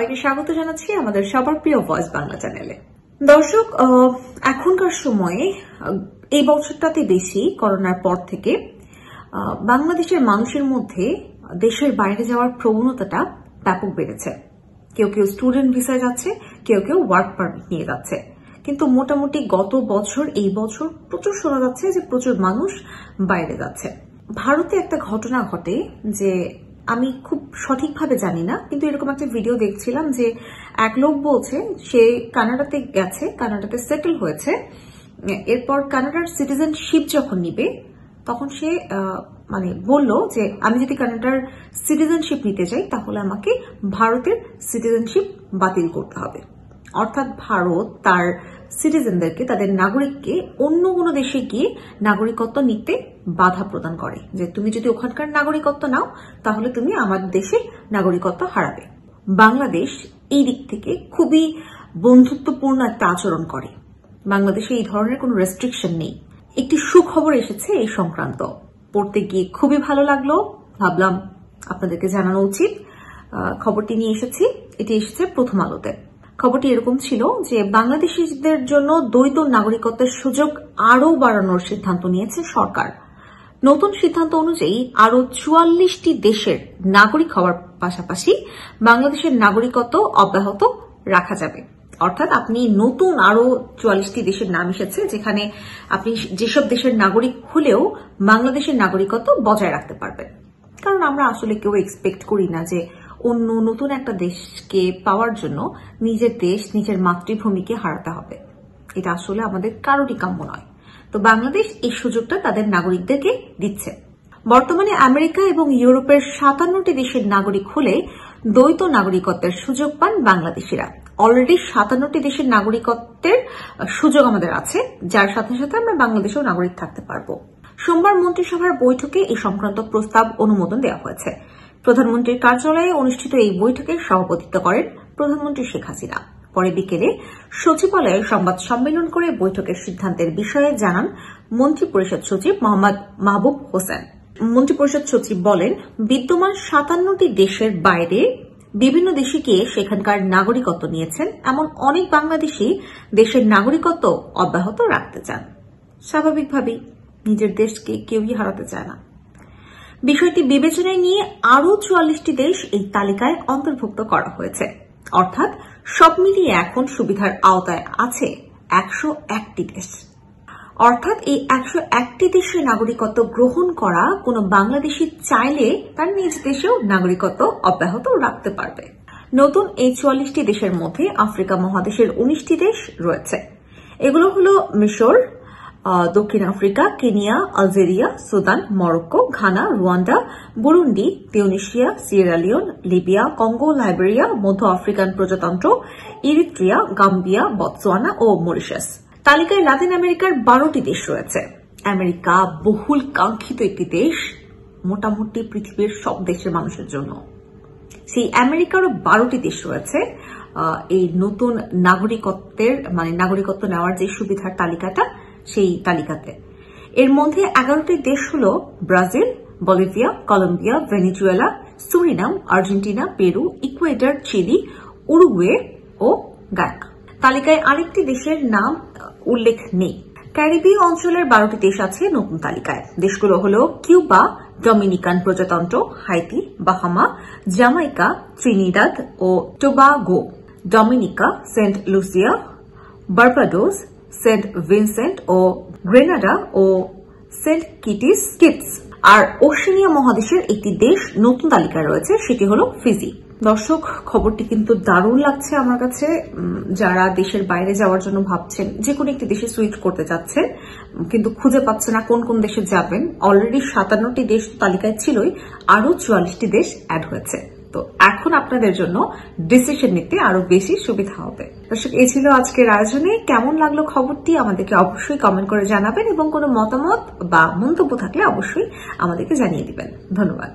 সবাইকে স্বাগত জানাচ্ছি আমাদের সবার প্রিয় ভয়েস বাংলা চ্যানেলে। দর্শক এখনকার সময়ে এই বছরটাতে বেশি, করোনার পর থেকে বাংলাদেশের মানুষের মধ্যে দেশের বাইরে যাওয়ার প্রবণতাটা ব্যাপক বেড়েছে। কেউ কেউ স্টুডেন্ট ভিসায় যাচ্ছে, কেউ কেউ ওয়ার্ক পারমিট নিয়ে যাচ্ছে। কিন্তু মোটামুটি গত বছর, এই বছর প্রচুর শোনা যাচ্ছে যে প্রচুর মানুষ বাইরে যাচ্ছে। ভারতে একটা ঘটনা ঘটে যে আমি খুব সঠিকভাবে জানি না, কিন্তু এরকম একটা ভিডিও দেখছিলাম যে এক লোক বলছে, সে কানাডাতে গেছে, কানাডাতে সেটেল হয়েছে, এরপর কানাডার সিটিজেনশিপ যখন নিবে, তখন সে মানে বলল যে আমি যদি কানাডার সিটিজেনশিপ নিতে চাই তাহলে আমাকে ভারতের সিটিজেনশিপ বাতিল করতে হবে। অর্থাৎ ভারত তার সিটিজেনদেরকে তাদের নাগরিককে, অন্য কোনো দেশে গিয়ে নাগরিকত্ব নিতে বাধা প্রদান করে। যে তুমি যদি ওখানকার নাগরিকত্ব নাও, তাহলে তুমি আমার দেশে নাগরিকত্ব হারাবে। বাংলাদেশ এই দিক থেকে খুবই বন্ধুত্বপূর্ণ একটা আচরণ করে। বাংলাদেশে এই ধরনের কোনো রেস্ট্রিকশন নেই। একটি সুখবর এসেছে এই সংক্রান্ত। পড়তে গিয়ে খুবই ভালো লাগল। ভাবলাম আপনাদেরকে জানানো উচিত। খবরটি নিয়ে এসেছি। এটি এসেছে প্রথম আলোতে। খবরটি এরকম ছিল যে বাংলাদেশিদের জন্য দ্বৈত নাগরিকত্বের সুযোগ আরও বাড়ানোর সিদ্ধান্ত নিয়েছে সরকার। নতুন সিদ্ধান্ত অনুযায়ী আরও চুয়াল্লিশটি দেশের নাগরিক হওয়ার পাশাপাশি বাংলাদেশের নাগরিকত্ব অব্যাহত রাখা যাবে। অর্থাৎ আপনি নতুন আরও চুয়াল্লিশটি দেশের নাম এসেছে যেখানে আপনি যেসব দেশের নাগরিক হলেও বাংলাদেশের নাগরিকত্ব বজায় রাখতে পারবেন। কারণ আমরা আসলে কেউ এক্সপেক্ট করি না যে অন্য নতুন একটা দেশকে পাওয়ার জন্য নিজের দেশ, নিজের মাতৃভূমিকে হারাতে হবে। এটা আসলে আমাদের কারোরই কাম্য নয়। তো বাংলাদেশ এই সুযোগটা তাদের নাগরিকদেরকে দিচ্ছে। বর্তমানে আমেরিকা এবং ইউরোপের সাতান্নটি দেশের নাগরিক হলে দ্বৈত নাগরিকত্বের সুযোগ পান বাংলাদেশিরা। অলরেডি সাতান্নটি দেশের নাগরিকত্বের সুযোগ আমাদের আছে, যার সাথে সাথে আমরা বাংলাদেশেও নাগরিক থাকতে পারব। সোমবার মন্ত্রিসভার বৈঠকে এই সংক্রান্ত প্রস্তাব অনুমোদন দেওয়া হয়েছে। প্রধানমন্ত্রীর কার্যালয়ে অনুষ্ঠিত এই বৈঠকে সভাপতিত্ব করেন প্রধানমন্ত্রী শেখ হাসিনা। পরে বিকেলে সচিবালয়ে সংবাদ সম্মেলন করে বৈঠকের সিদ্ধান্তের বিষয়ে জানান মন্ত্রিপরিষদ সচিব মোহাম্মদ মাহবুব হোসেন। মন্ত্রিপরিষদ সচিব বলেন, বিদ্যমান সাতান্নটি দেশের বাইরে বিভিন্ন দেশে গিয়ে সেখানকার নাগরিকত্ব নিয়েছেন এমন অনেক বাংলাদেশি দেশের নাগরিকত্ব অব্যাহত রাখতে চান। স্বাভাবিকভাবেই নিজের দেশকে কেউই হারাতে চায় না। বিষয়টি বিবেচনায় নিয়ে আরও চুয়াল্লিশটি দেশ এই তালিকায় অন্তর্ভুক্ত করা হয়েছে। অর্থাৎ সব মিলিয়ে এখন সুবিধার আওতায় আছে একশো একটি দেশ। অর্থাৎ এই একশো একটি দেশের নাগরিকত্ব গ্রহণ করা কোনো বাংলাদেশি চাইলে তার নিজ দেশেও নাগরিকত্ব অব্যাহত রাখতে পারবে। নতুন এই চুয়াল্লিশটি দেশের মধ্যে আফ্রিকা মহাদেশের উনিশটি দেশ রয়েছে। এগুলো হলো মিশর দক্ষিণ Africa, Kenya, Algeria, Sudan, Morocco, Ghana, Rwanda, Burundi, Tunisia Sierra Leone Libya, Congo, Liberia, মধ্য আফ্রিকান প্রজাতন্ত্র, ইরিত্রিয়া, গাম্বিয়া বতসোয়ানা ও মরিশাস। তালিকায় লাতিন আমেরিকার বারোটি দেশ রয়েছে। আমেরিকা বহুল কাঙ্ক্ষিত একটি দেশ, মোটামুটি পৃথিবীর সব দেশের মানুষের জন্য। সেই আমেরিকারও বারোটি দেশ রয়েছে। এই নতুন নাগরিকত্বের মানে নাগরিকত্ব নেওয়ার যে সুবিধার তালিকাটা সেই তালিকাতে। এর মধ্যে এগারোটি দেশ হল Brazil, Bolivia, Colombia, Venezuela, Suriname, Argentina, Peru, Ecuador, Chile, Uruguay ও গায়না তালিকায় আরেকটি দেশের নাম উল্লেখ নেই। ক্যারিবীয় অঞ্চলের বারোটি দেশ আছে নতুন তালিকায়। দেশগুলো হল কিউবা, ডমিনিকান প্রজাতন্ত্র, হাইতি, বাহামা জামাইকা ত্রিনিদাদ ও Tobago, Dominica, Saint Lucia, Barbados Saint Vincent ও গ্রেনাডা ও সেন্ট কিটিস কিটস আর ওশেনিয়া মহাদেশের একটি দেশ নতুন তালিকায় রয়েছে, সেটি হল ফিজি। দর্শক, খবরটি কিন্তু দারুণ লাগছে আমার কাছে। যারা দেশের বাইরে যাওয়ার জন্য ভাবছেন, যে কোনো একটি দেশে সুইচ করতে চাচ্ছেন, কিন্তু খুঁজে পাচ্ছে না কোন কোন দেশে যাবেন অলরেডি সাতান্নটি দেশ তালিকায় ছিলই আরও চুয়াল্লিশটি দেশ অ্যাড হয়েছে। তো এখন আপনাদের জন্য ডিসিশন নিতে আরও বেশি সুবিধা হবে। দর্শক, এই ছিল আজকের আয়োজনে। কেমন লাগল খবরটি আমাদেরকে অবশ্যই কমেন্ট করে জানাবেন এবং কোনো মতামত বা মন্তব্য থাকলে অবশ্যই আমাদেরকে জানিয়ে দিবেন। ধন্যবাদ।